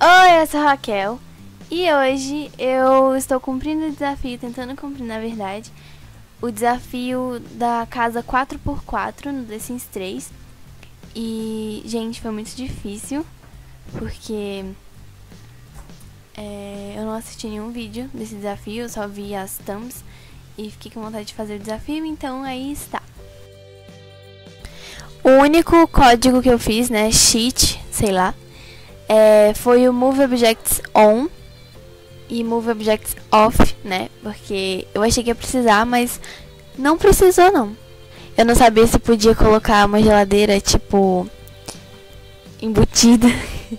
Oi, eu sou a Raquel e hoje eu estou cumprindo o desafio, tentando cumprir na verdade, o desafio da casa 4x4 no The Sims 3. E, gente, foi muito difícil, porque é, eu não assisti nenhum vídeo desse desafio, eu só vi as thumbs e fiquei com vontade de fazer o desafio, então aí está. O único código que eu fiz, né, cheat, sei lá, é, foi o Move Objects On e Move Objects Off, né? Porque eu achei que ia precisar, mas não precisou não. Eu não sabia se podia colocar uma geladeira, tipo, embutida.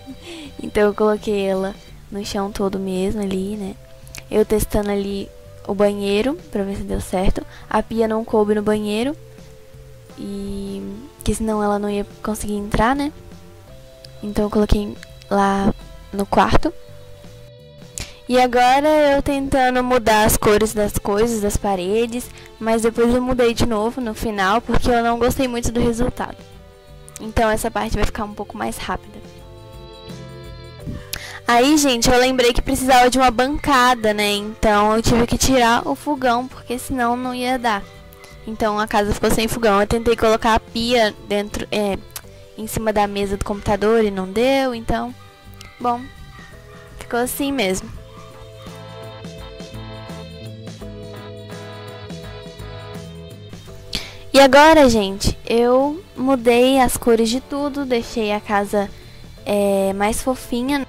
então eu coloquei ela no chão todo mesmo ali, né? Eu testando ali o banheiro pra ver se deu certo. A pia não coube no banheiro. E que senão ela não ia conseguir entrar, né? Então eu coloquei lá no quarto. E agora eu tentando mudar as cores das coisas, das paredes, mas depois eu mudei de novo no final porque eu não gostei muito do resultado. Então essa parte vai ficar um pouco mais rápida. Aí, gente, eu lembrei que precisava de uma bancada, né? Então eu tive que tirar o fogão, porque senão não ia dar. Então a casa ficou sem fogão. Eu tentei colocar a pia dentro, é, em cima da mesa do computador e não deu, então, bom, ficou assim mesmo. E agora, gente, eu mudei as cores de tudo, deixei a casa é, mais fofinha.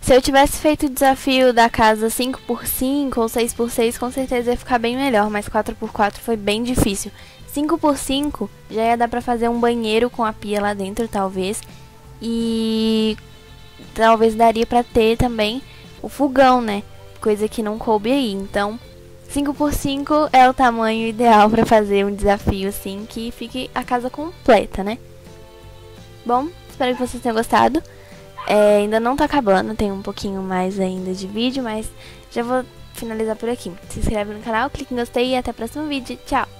Se eu tivesse feito o desafio da casa 5x5 ou 6x6, com certeza ia ficar bem melhor, mas 4x4 foi bem difícil. 5x5 já ia dar pra fazer um banheiro com a pia lá dentro, talvez. E talvez daria pra ter também o fogão, né? Coisa que não coube aí. Então, 5x5 é o tamanho ideal pra fazer um desafio assim que fique a casa completa, né? Bom, espero que vocês tenham gostado. É, ainda não tá acabando, tem um pouquinho mais ainda de vídeo, mas já vou finalizar por aqui. Se inscreve no canal, clique em gostei e até o próximo vídeo. Tchau!